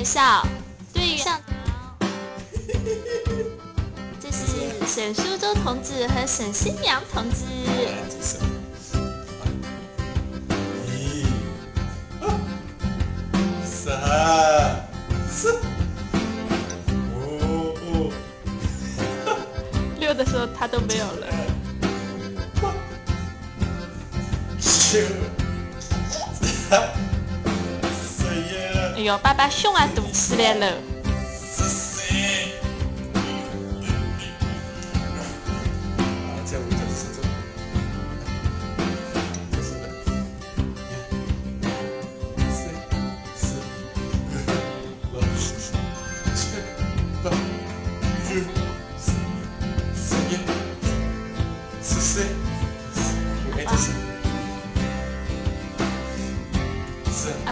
介绍对上这是沈苏州同志和沈新阳同志。一、三、四、五、六的时候他都没有了。哎呦，爸爸胸啊堵起来了。十三。啊，再五就是十周。就是的。一、三、四、五、六、七、八、九、十、十一、十三、哎，这是。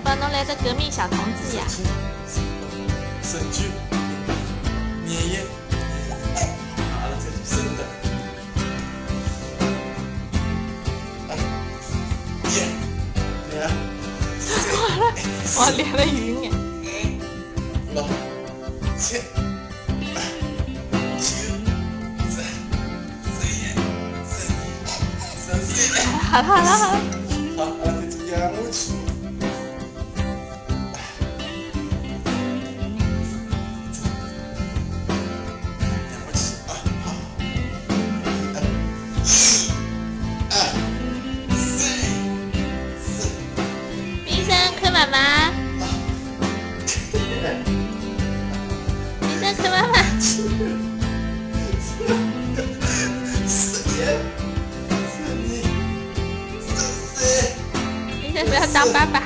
十。阿爸，侬来个革命小同志呀？十九、廿一，阿拉再做深的，啊，一、两、三、我连了晕哎。六、七、八、九、十、十一、十二、十三。好了好了好了。好，阿拉再做仰卧起妈妈。医生，柯妈妈。十一、十二、十三。医生不要当爸爸。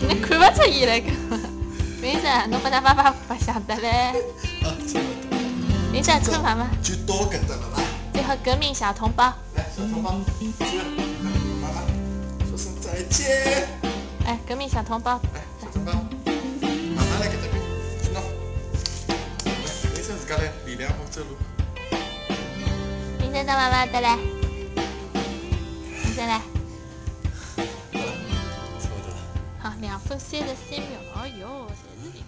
你看不出伊来个。没事，侬把他爸爸白相的嘞。啊，差不多。医生，柯妈妈。就到搿搭了啦。最后革命小同胞。来，小同胞，妈妈说声再见。哎，革命小同胞。来，小同胞，妈妈来搿搭边。来，医生自家来，力量好走路。医生当妈妈的嘞。医生来。好了，差不多了。好，两分三十三秒。哎呦，侪是零。